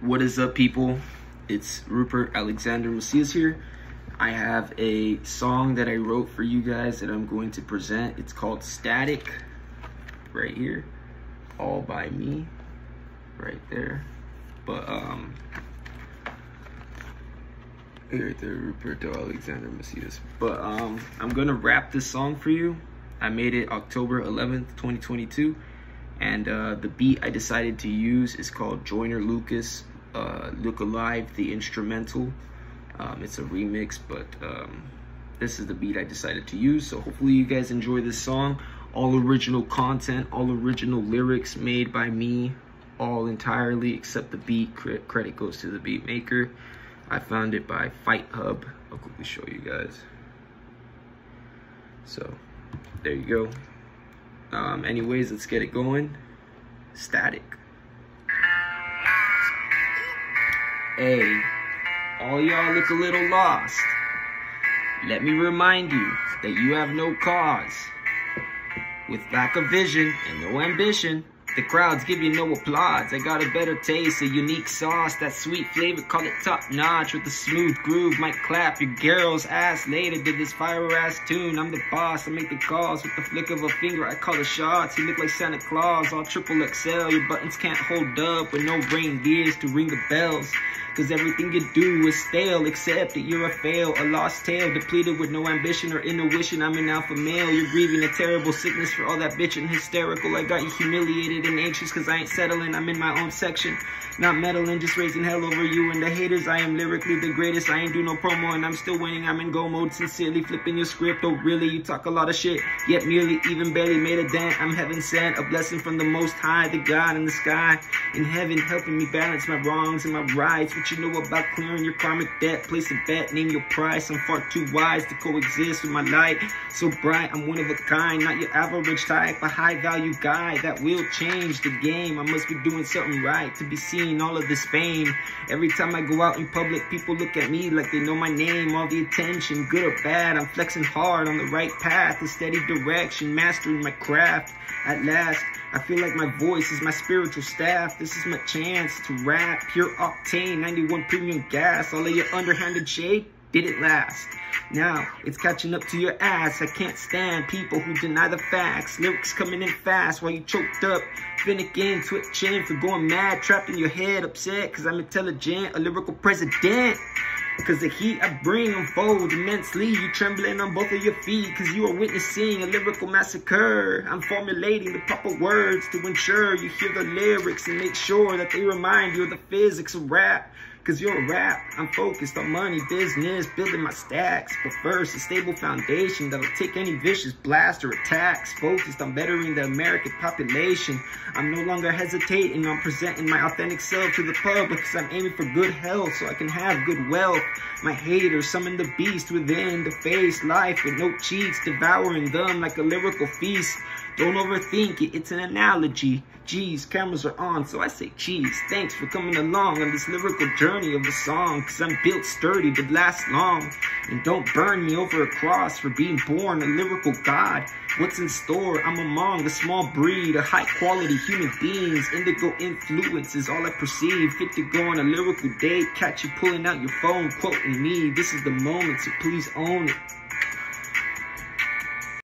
What is up, people? It's Rupert Alexander Macias here. I have a song that I wrote for you guys that I'm going to present. It's called Static, right here, all by me, right there. But, um, right there, Ruperto Alexander Macias. But, um, I'm gonna rap this song for you. I made it October 11th, 2022 and uh, the beat I decided to use is called Joyner Lucas uh, Look Alive, the instrumental. Um, it's a remix, but um, this is the beat I decided to use. So hopefully you guys enjoy this song. All original content, all original lyrics made by me, all entirely except the beat. Credit goes to the beat maker. I found it by Fight Hub. I'll quickly show you guys. So there you go. Um, anyways, let's get it going. Static. Hey, all y'all look a little lost. Let me remind you that you have no cause. With lack of vision and no ambition, the crowds give you no applause. I got a better taste, a unique sauce, that sweet flavor, call it top notch. With a smooth groove, might clap your girl's ass later. Did this fire ass tune? I'm the boss, I make the calls. With the flick of a finger, I call the shots. You look like Santa Claus, all triple XL. Your buttons can't hold up with no reindeers to ring the bells. Cause everything you do is stale, except that you're a fail, a lost tale, depleted with no ambition or intuition. I'm an alpha male. You're grieving a terrible sickness for all that bitching hysterical. I got you humiliated and anxious cause I ain't settling. I'm in my own section. Not meddling, just raising hell over you and the haters. I am lyrically the greatest. I ain't do no promo and I'm still winning. I'm in go mode, sincerely flipping your script. Oh, really? You talk a lot of shit, yet merely even barely made a dent. I'm heaven sent, a blessing from the most high, the God in the sky. In heaven, helping me balance my wrongs and my rights. What you know about clearing your karmic debt? Place a bet, name your price. I'm far too wise to coexist with my light. So bright, I'm one of a kind, not your average type. A high value guy that will change the game. I must be doing something right to be seeing all of this fame. Every time I go out in public, people look at me like they know my name. All the attention, good or bad, I'm flexing hard on the right path, a steady direction, mastering my craft. At last, I feel like my voice is my spiritual staff. This is my chance to rap. Pure octane, 91 premium gas. All of your underhanded shade didn't last. Now, it's catching up to your ass. I can't stand people who deny the facts. Lyrics coming in fast while you choked up. Finnegan, twitching for going mad. Trapped in your head, upset cause I'm intelligent. A lyrical president. Cause the heat I bring unfolds immensely. You trembling on both of your feet. Cause you are witnessing a lyrical massacre. I'm formulating the proper words to ensure you hear the lyrics and make sure that they remind you of the physics of rap. Cause you're a rap, I'm focused on money, business, building my stacks. But first, a stable foundation that'll take any vicious blast or attacks. Focused on bettering the American population. I'm no longer hesitating on presenting my authentic self to the public because I'm aiming for good health so I can have good wealth. My haters summon the beast within to face life with no cheats, devouring them like a lyrical feast. Don't overthink it, it's an analogy. Geez, cameras are on, so I say cheese. Thanks for coming along on this lyrical journey of the song, cause I'm built sturdy but last long. And don't burn me over a cross for being born a lyrical god. What's in store? I'm among a small breed of high quality human beings. Indigo influence is all I perceive. Fit to go on a lyrical date, catch you pulling out your phone, quoting me. This is the moment, so please own it.